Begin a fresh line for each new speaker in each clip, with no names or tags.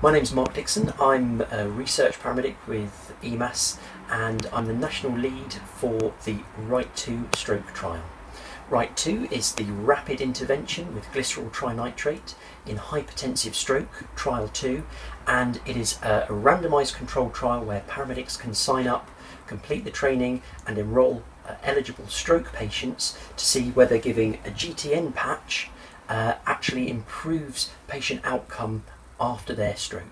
My name's Mark Dixon. I'm a research paramedic with EMAS and I'm the national lead for the RIGHT 2 stroke trial. RIGHT 2 is the rapid intervention with glycerol trinitrate in hypertensive stroke, trial 2, and it is a randomised controlled trial where paramedics can sign up, complete the training and enrol uh, eligible stroke patients to see whether giving a GTN patch uh, actually improves patient outcome after their stroke.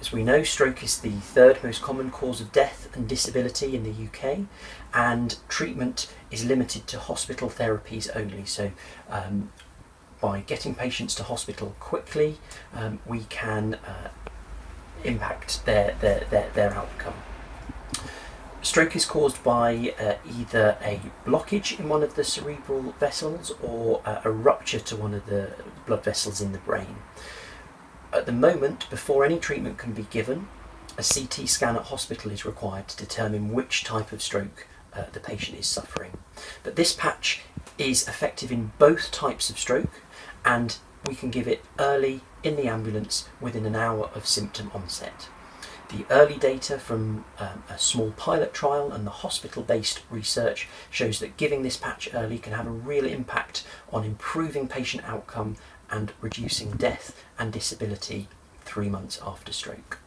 As we know, stroke is the third most common cause of death and disability in the UK, and treatment is limited to hospital therapies only. So, um, by getting patients to hospital quickly, um, we can uh, impact their, their, their, their outcome. Stroke is caused by uh, either a blockage in one of the cerebral vessels or uh, a rupture to one of the blood vessels in the brain. At the moment, before any treatment can be given, a CT scan at hospital is required to determine which type of stroke uh, the patient is suffering. But this patch is effective in both types of stroke and we can give it early in the ambulance within an hour of symptom onset. The early data from um, a small pilot trial and the hospital based research shows that giving this patch early can have a real impact on improving patient outcome and reducing death and disability three months after stroke.